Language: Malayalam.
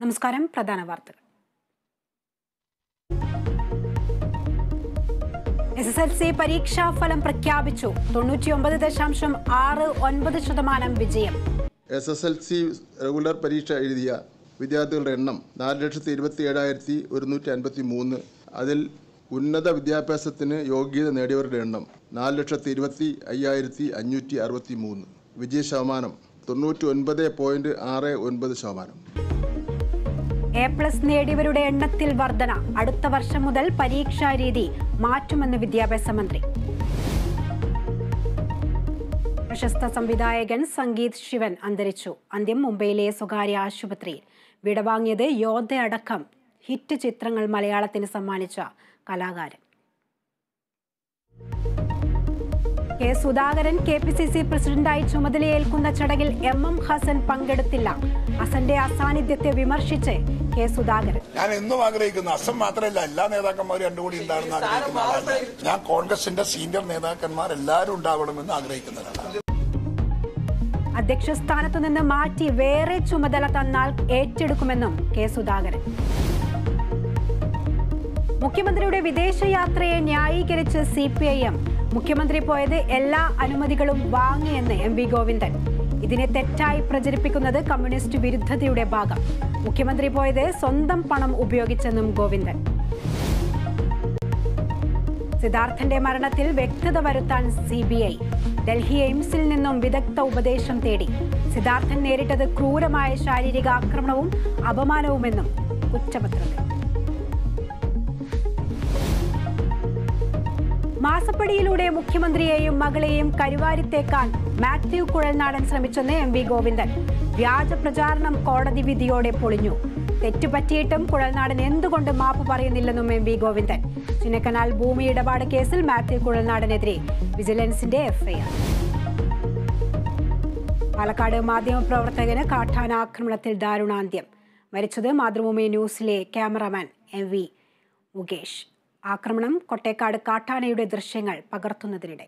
നമസ്കാരം പ്രധാന വാർത്തകൾ. എസ് എസ് എൽ സി പരീക്ഷാ ഫലം പ്രഖ്യാപിച്ചു. തൊണ്ണൂറ്റിയൊമ്പത് ദശാംശം ആറ് ഒൻപത് ശതമാനം വിജയം. S S L C regular പരീക്ഷ എഴുതിയ വിദ്യാർത്ഥികളുടെ എണ്ണം നാല് ലക്ഷത്തി ഇരുപത്തി ഏഴായിരത്തി ഒരുന്നൂറ്റി അൻപത്തി മൂന്ന്. അതിൽ ഉന്നത വിദ്യാഭ്യാസത്തിന് യോഗ്യത നേടിയവരുടെ എണ്ണം നാല് ലക്ഷത്തി ഇരുപത്തി അയ്യായിരത്തി അഞ്ഞൂറ്റി അറുപത്തി മൂന്ന്. വിജയ ശതമാനം തൊണ്ണൂറ്റി ഒൻപത് പോയിന്റ് ആറ് ഒൻപത് ശതമാനം. എ പ്ലസ് നേടിയവരുടെ എണ്ണത്തിൽ വർധന. അടുത്ത വർഷം മുതൽ പരീക്ഷാ രീതി മാറ്റുമെന്ന് വിദ്യാഭ്യാസ മന്ത്രി. പ്രശസ്ത സംവിധായകൻ സംഗീത് ശിവൻ അന്തരിച്ചു. അന്ത്യം മുംബൈയിലെ സ്വകാര്യ ആശുപത്രിയിൽ. വിടവാങ്ങിയത് യോദ്ധയടക്കം ഹിറ്റ് ചിത്രങ്ങൾ മലയാളത്തിന് സമ്മാനിച്ച കലാകാരൻ. K Sudhakaran K P C C പ്രസിഡന്റായി ചുമതലയേൽക്കുന്ന ചടങ്ങിൽ എം എം ഹസൻ പങ്കെടുത്തില്ല. ഹസന്റെ അസാന്നിധ്യത്തെ വിമർശിച്ച് കെ സുധാകരൻ. ഞാൻ എന്നും ആഗ്രഹിക്കുന്നു. അസം മാത്രമല്ല എല്ലാ നേതാക്കന്മാരും രണ്ടു കൂടി ഉണ്ടാവണമെന്ന് ആഗ്രഹിക്കുന്ന ആളാണ്. ഞാൻ കോൺഗ്രസിന്റെ സീനിയർ നേതാക്കന്മാർ എല്ലാവരും ഉണ്ടാവണമെന്ന് ആഗ്രഹിക്കുന്നവരാണ്. അധ്യക്ഷ സ്ഥാനത്തു നിന്ന് മാറ്റി വേറെ ചുമതല തന്നാൽ ഏറ്റെടുക്കുമെന്നും കെ സുധാകരൻ. മുഖ്യമന്ത്രിയുടെ വിദേശയാത്രയെ ന്യായീകരിച്ച് സി പി ഐ എം. മുഖ്യമന്ത്രി പോയത് എല്ലാ അനുമതികളും വാങ്ങിയെന്ന് എം വി ഗോവിന്ദൻ. ഇതിനെ തെറ്റായി പ്രചരിപ്പിക്കുന്നത് കമ്മ്യൂണിസ്റ്റ് വിരുദ്ധതയുടെ ഭാഗം. മുഖ്യമന്ത്രി പോയത് സ്വന്തം പണം ഉപയോഗിച്ചെന്നും ഗോവിന്ദൻ. സിദ്ധാർത്ഥന്റെ മരണത്തിൽ വ്യക്തത വരുത്താൻ സി ബി ഐ. ഡൽഹി എയിംസിൽ നിന്നും വിദഗ്ധ ഉപദേശം തേടി. സിദ്ധാർത്ഥൻ നേരിട്ടത് ക്രൂരമായ ശാരീരിക ആക്രമണവും അപമാനവുമെന്നും കുറ്റപത്രത്തിൽ. മാസപ്പടിയിലൂടെ മുഖ്യമന്ത്രിയെയും മകളെയും കരുവാരിത്തേക്കാൻ മാത്യു കുഴൽനാടൻ ശ്രമിച്ചെന്ന് എം വി ഗോവിന്ദൻ. വ്യാജ പ്രചാരണം കോടതി വിധിയോടെ പൊളിഞ്ഞു. തെറ്റുപറ്റിയിട്ടും കുഴൽനാടൻ എന്തുകൊണ്ട് മാപ്പ് പറയുന്നില്ലെന്നും എം വി ഗോവിന്ദൻ. ചിന്നക്കനാൽ ഭൂമി ഇടപാട് കേസിൽ മാത്യു കുഴൽനാടനെതിരെ വിജിലൻസിന്റെ എഫ്ഐആർ. പാലക്കാട് മാധ്യമപ്രവർത്തകന് കാട്ടാന ആക്രമണത്തിൽ ദാരുണാന്ത്യം. മരിച്ചത് മാതൃഭൂമി ന്യൂസിലെ ക്യാമറമാൻ എം വി മുകേഷ്. ആക്രമണം കൊട്ടേക്കാട് കാട്ടാനയുടെ ദൃശ്യങ്ങൾ പകർത്തുന്നതിനിടെ.